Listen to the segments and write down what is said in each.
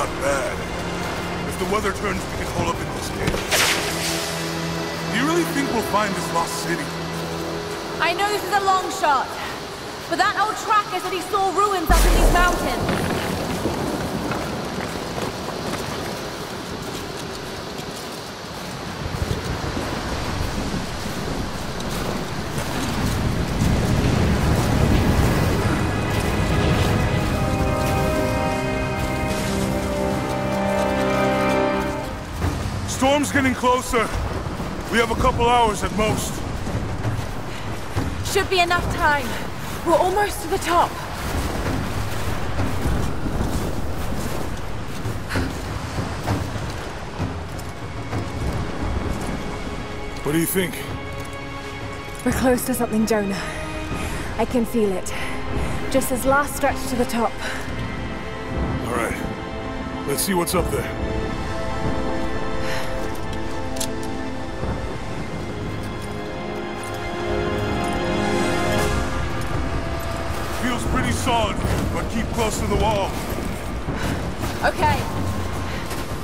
not bad. If the weather turns, we can hold up in this cave. Do you really think we'll find this lost city? I know this is a long shot, but that old tracker said he saw ruins up in these mountains. Storm's getting closer. We have a couple hours at most. Should be enough time. We're almost to the top. What do you think? We're close to something, Jonah. I can feel it. Just this last stretch to the top. All right. Let's see what's up there. Close to the wall. Okay.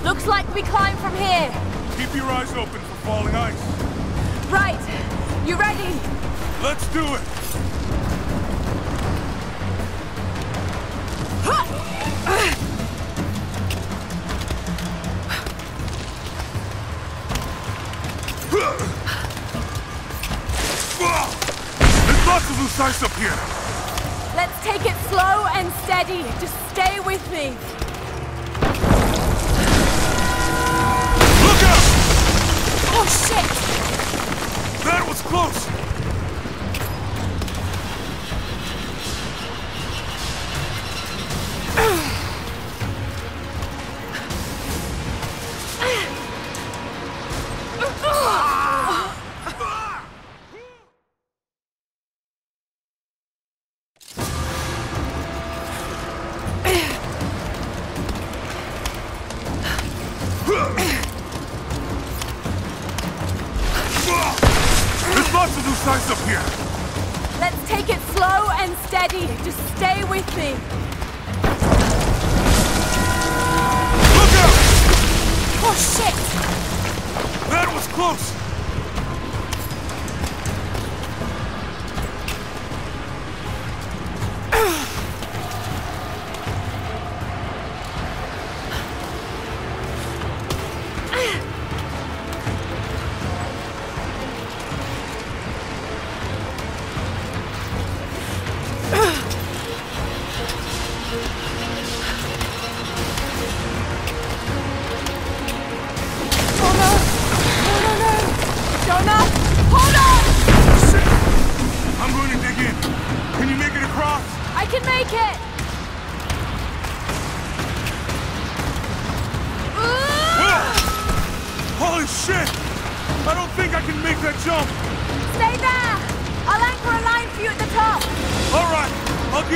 Looks like we climb from here. Keep your eyes open for falling ice. Right. You ready? Let's do it! Steady. Just stay with me. Look out! Oh shit! That was close!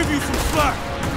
Give you some slack.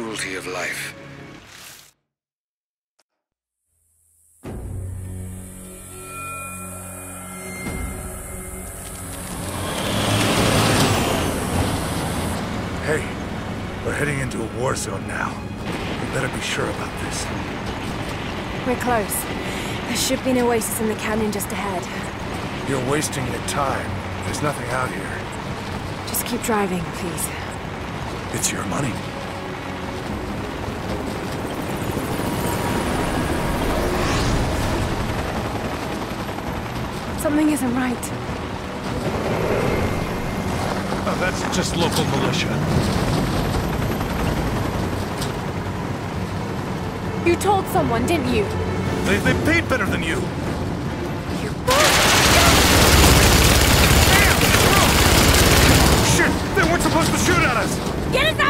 Cruelty of life. Hey, we're heading into a war zone now. We better be sure about this. We're close. There should be an oasis in the canyon just ahead. You're wasting your time. There's nothing out here. Just keep driving, please. It's your money. Something isn't right. Oh, that's just local militia. You told someone, didn't you? They, they paid better than you. Damn! Shit! They weren't supposed to shoot at us! Get us out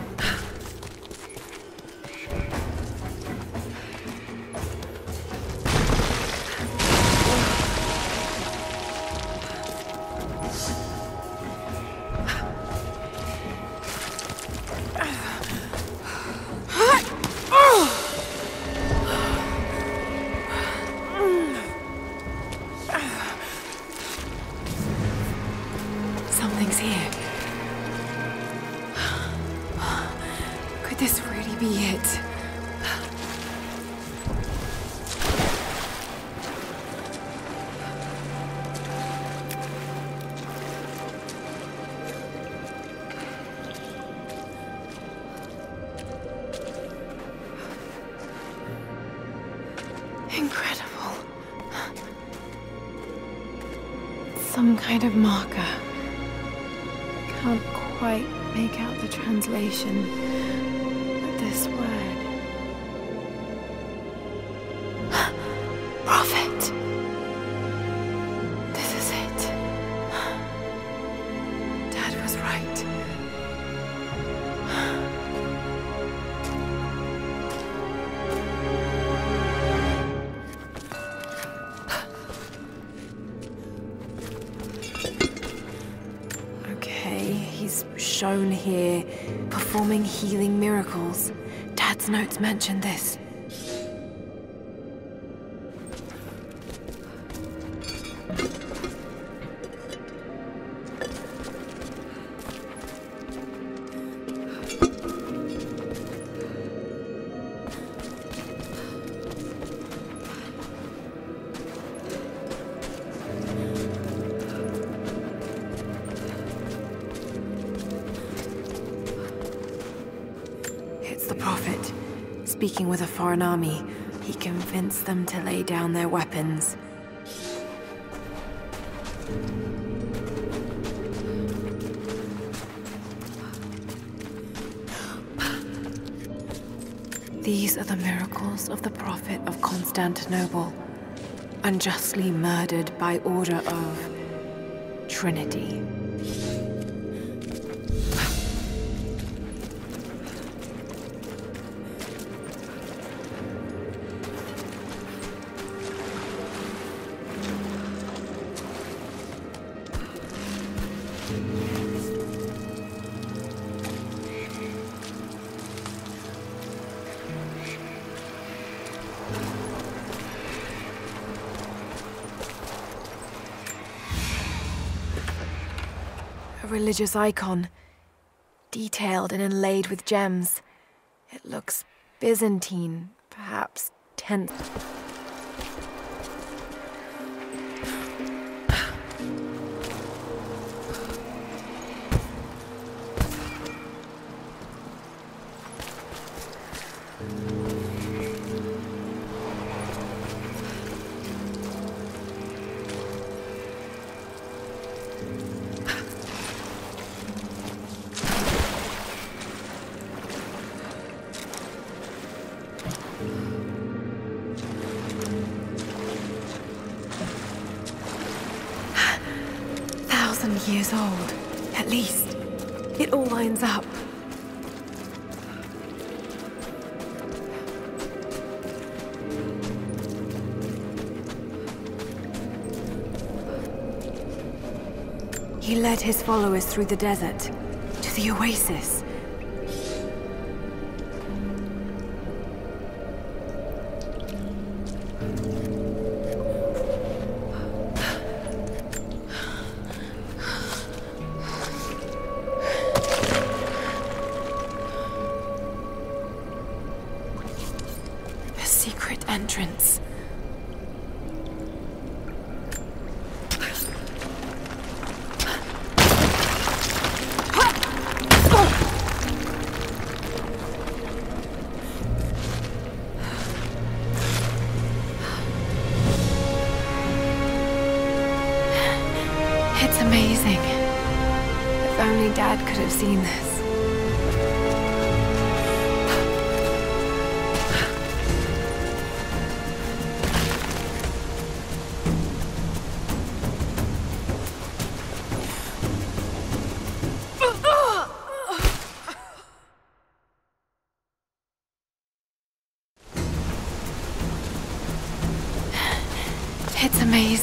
Healing miracles. Dad's notes mention this. With a foreign army, he convinced them to lay down their weapons. These are the miracles of the Prophet of Constantinople, unjustly murdered by order of Trinity. religious icon, detailed and inlaid with gems. It looks Byzantine, perhaps tenth. years old, at least. It all lines up. He led his followers through the desert, to the oasis.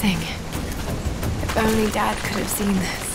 Amazing. If only Dad could have seen this.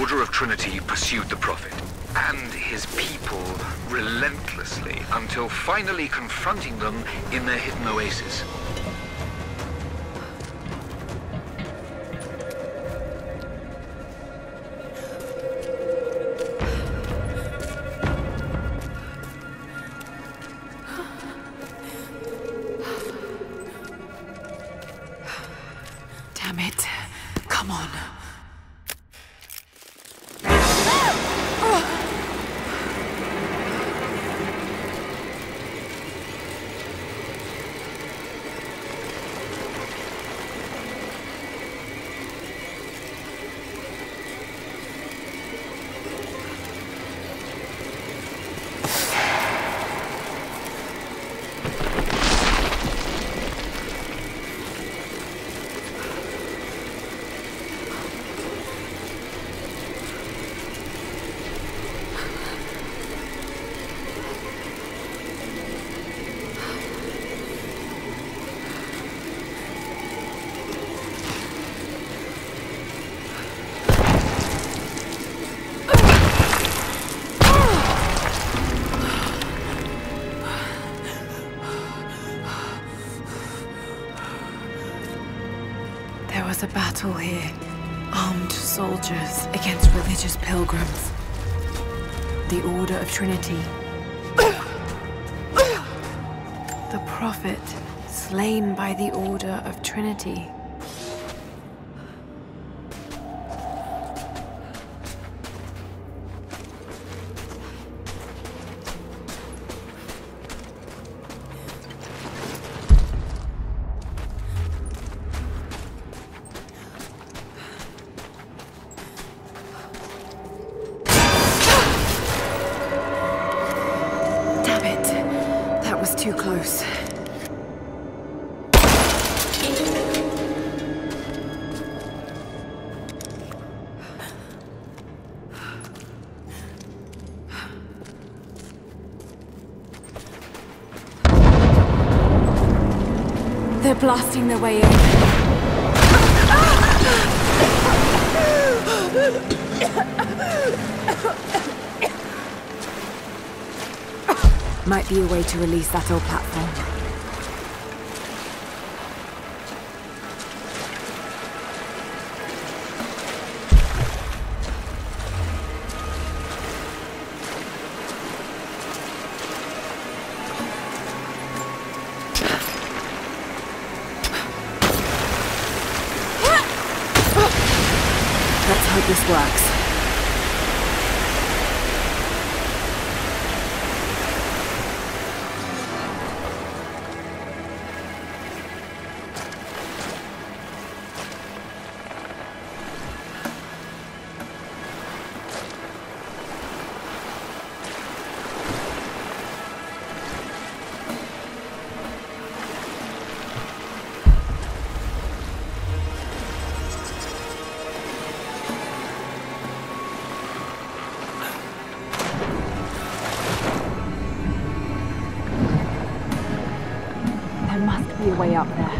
Order of Trinity pursued the Prophet and his people relentlessly until finally confronting them in their hidden oasis. Battle here. Armed soldiers against religious pilgrims. The Order of Trinity. the Prophet, slain by the Order of Trinity. Blasting their way in. Might be a way to release that old platform. Way up there.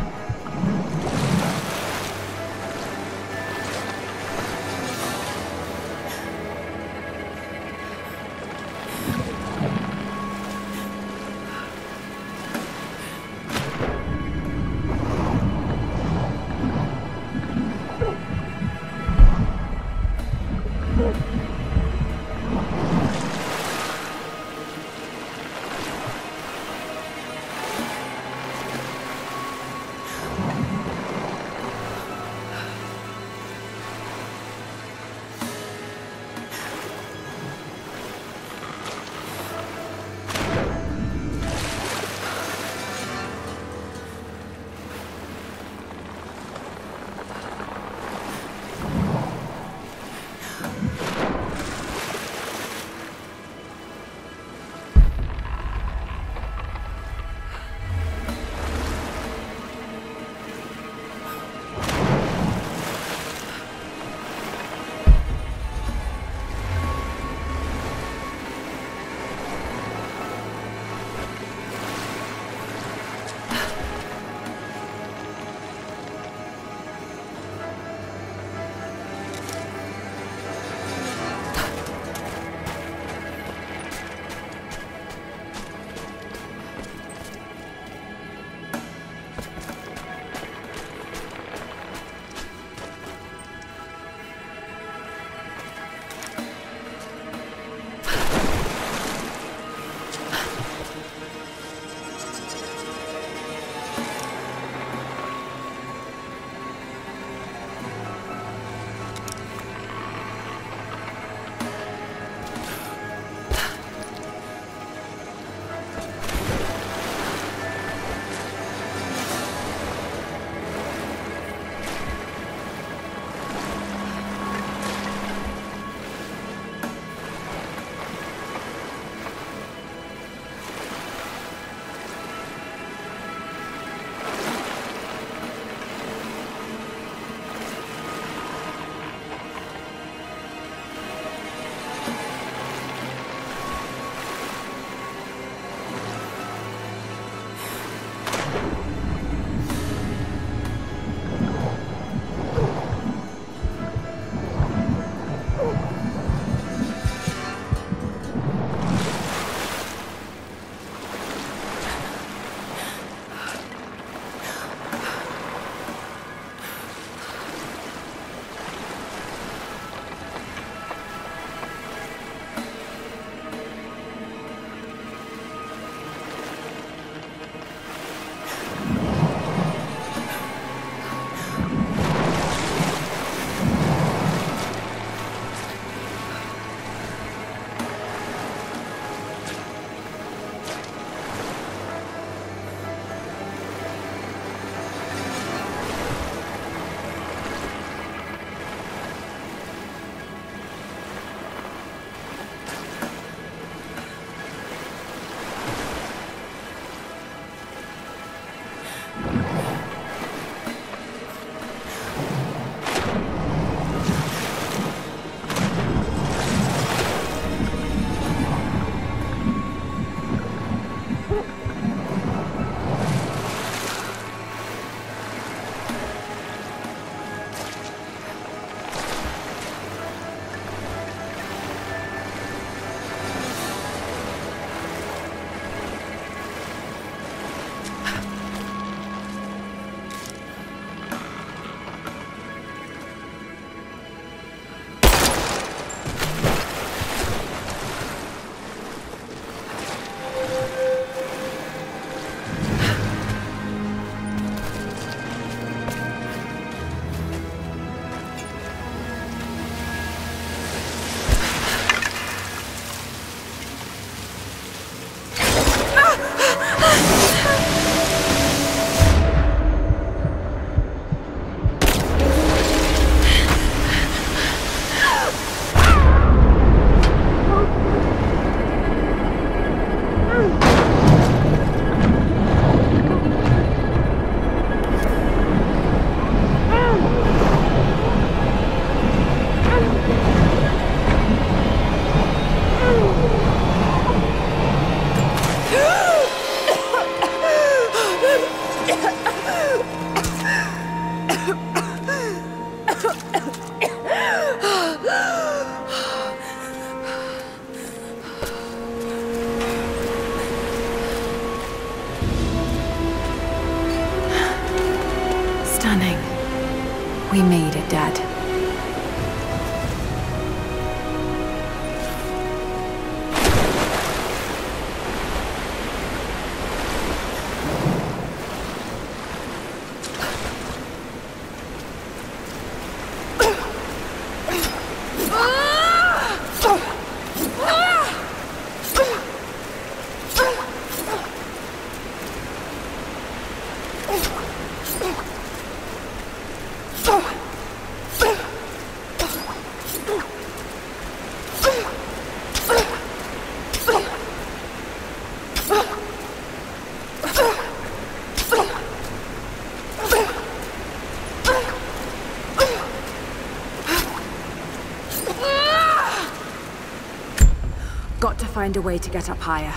Find a way to get up higher.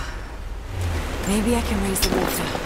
Maybe I can raise the water.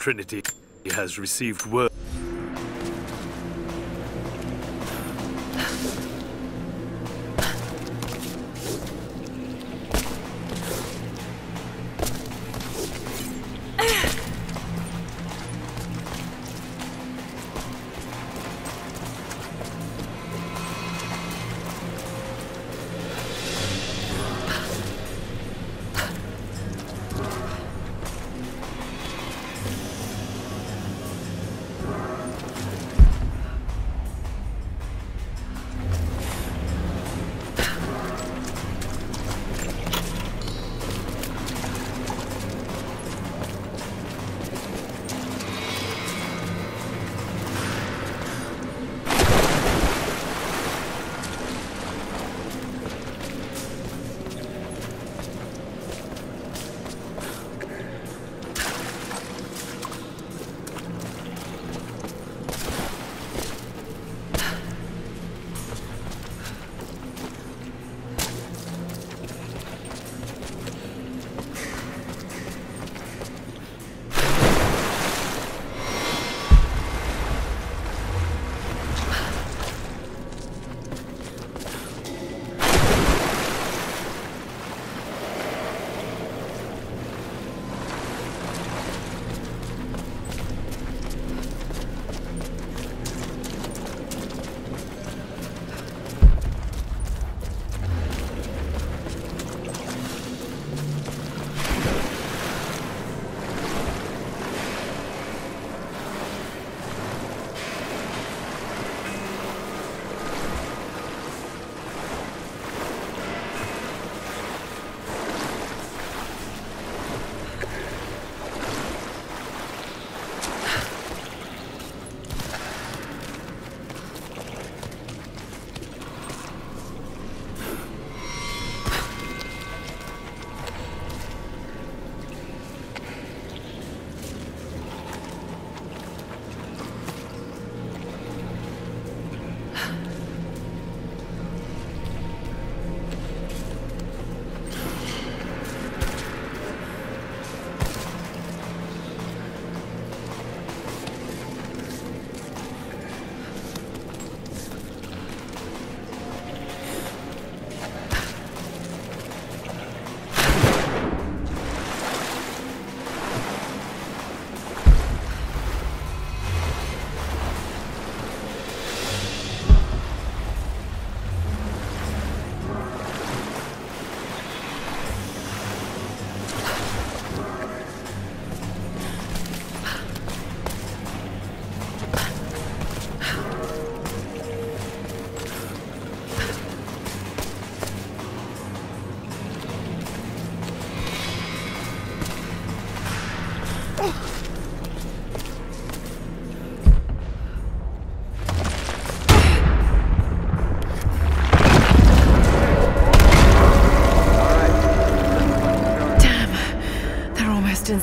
Trinity has received word.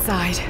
Get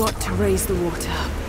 Got to raise the water.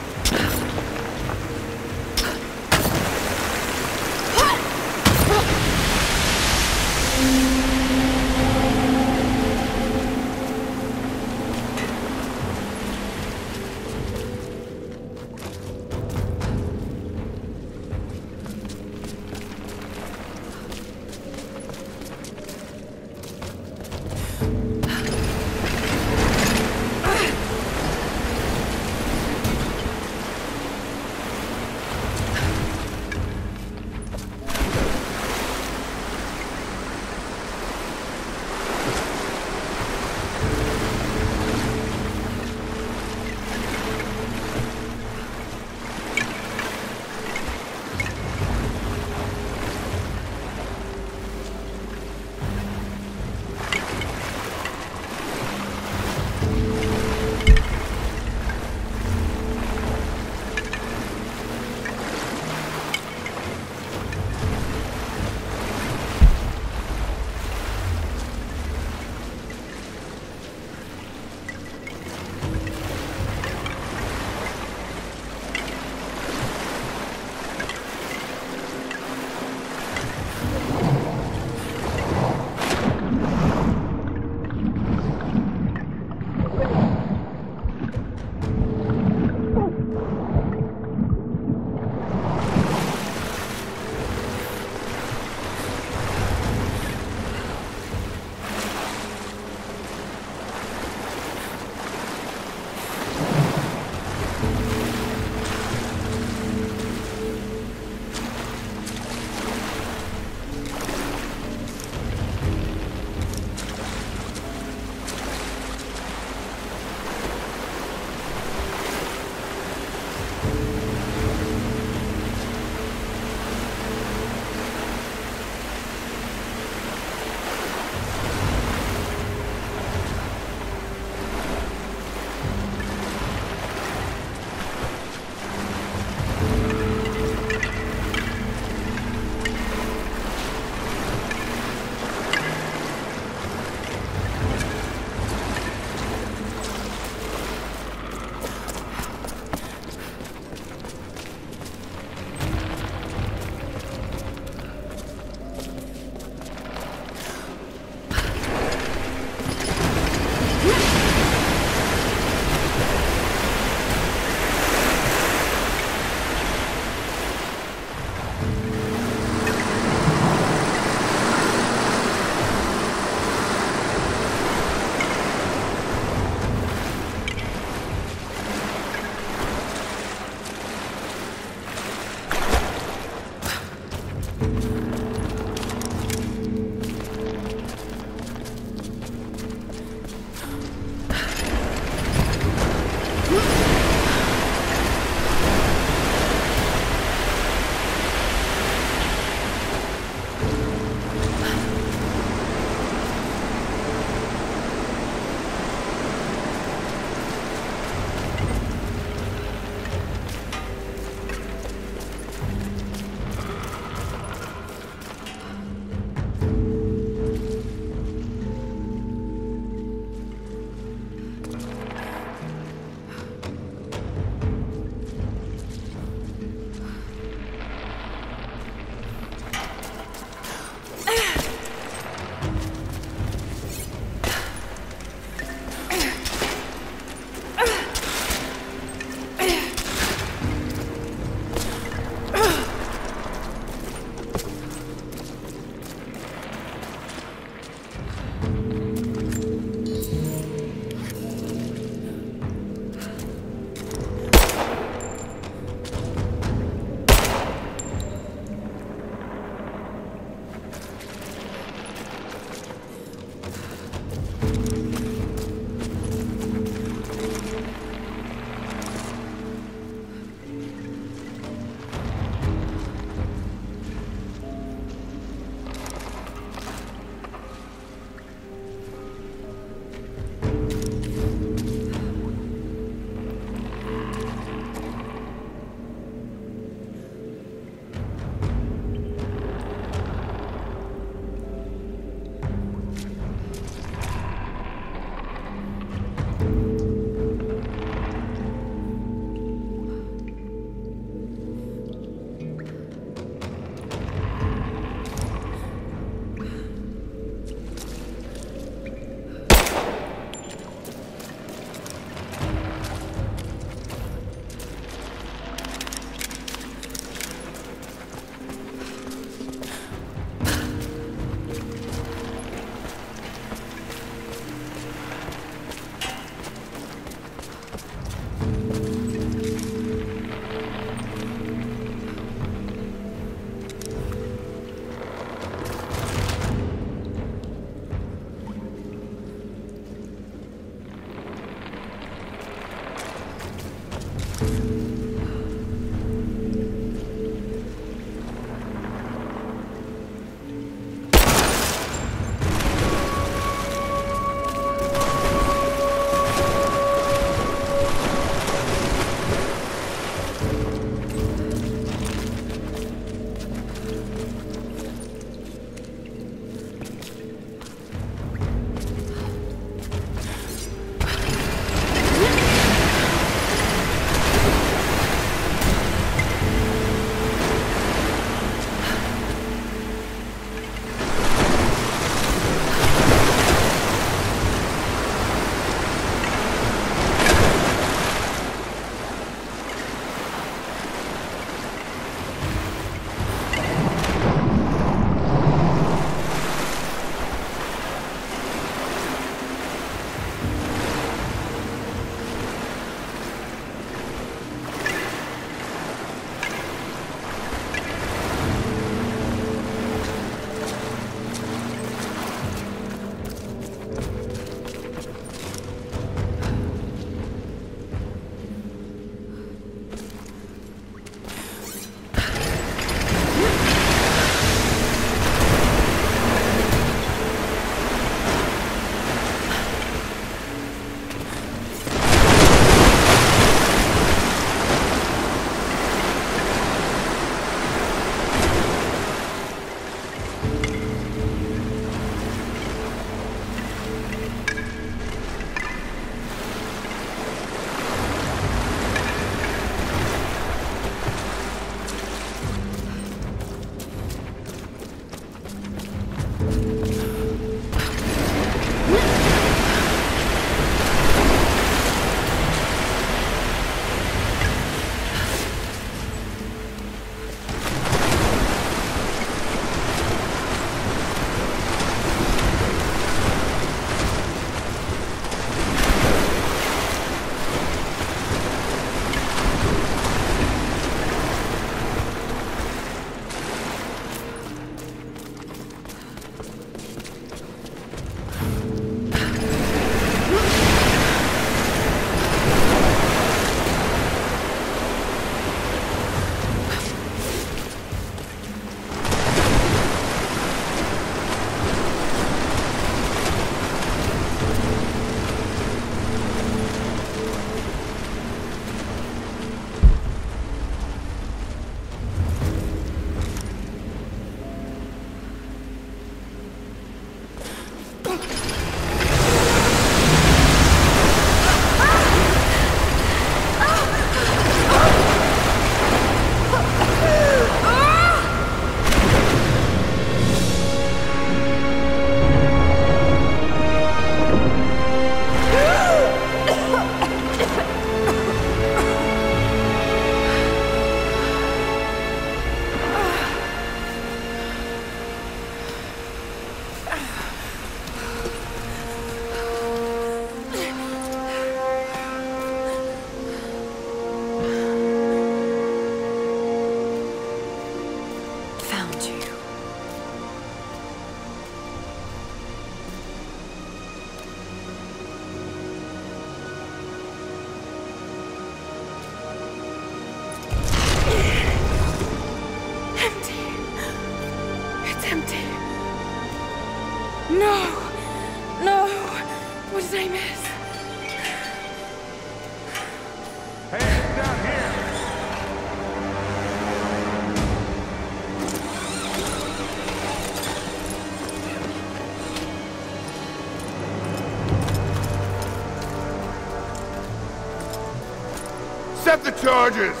The charges!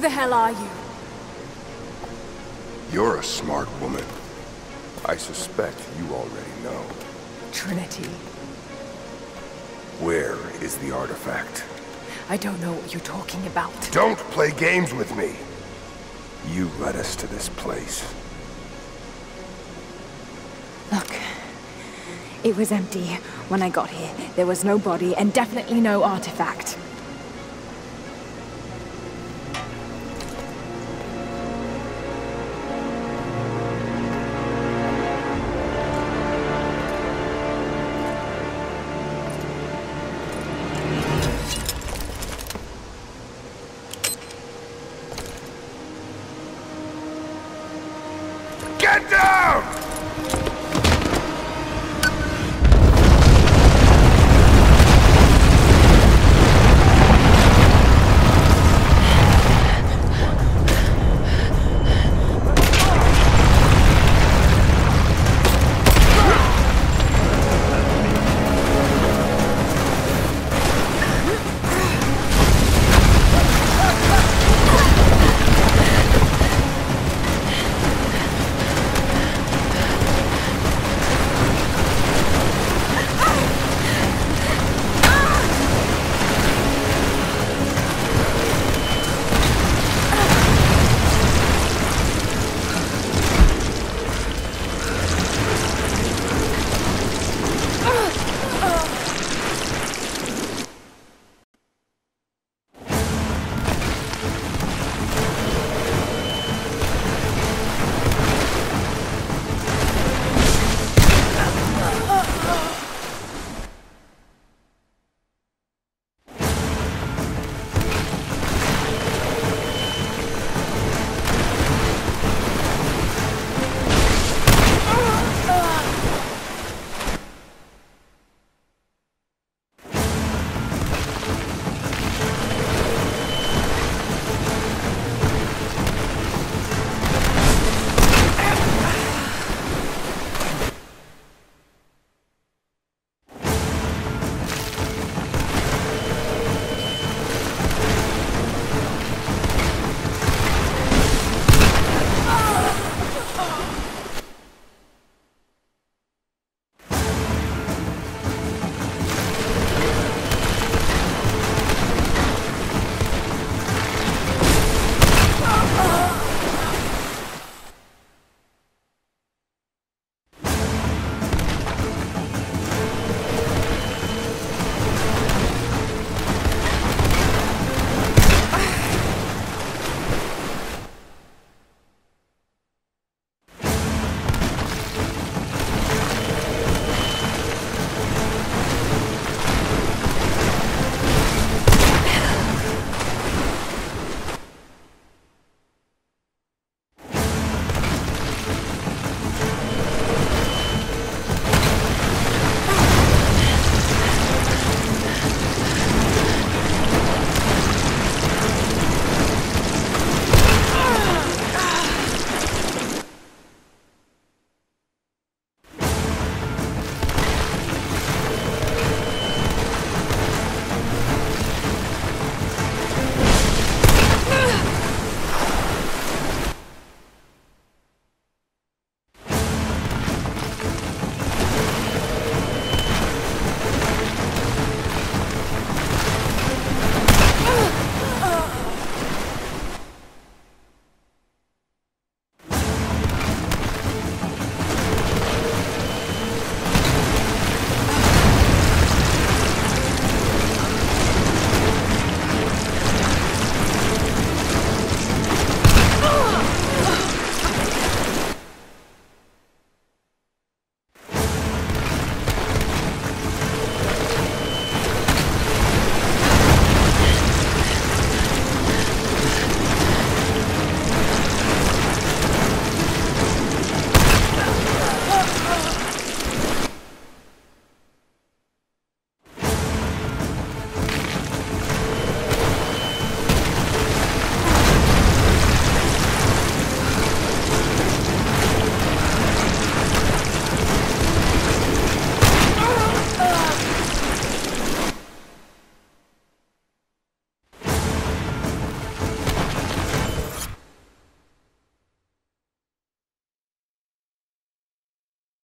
Who the hell are you? You're a smart woman. I suspect you already know. Trinity. Where is the artifact? I don't know what you're talking about. Don't play games with me! You led us to this place. Look. It was empty when I got here. There was no body and definitely no artifact.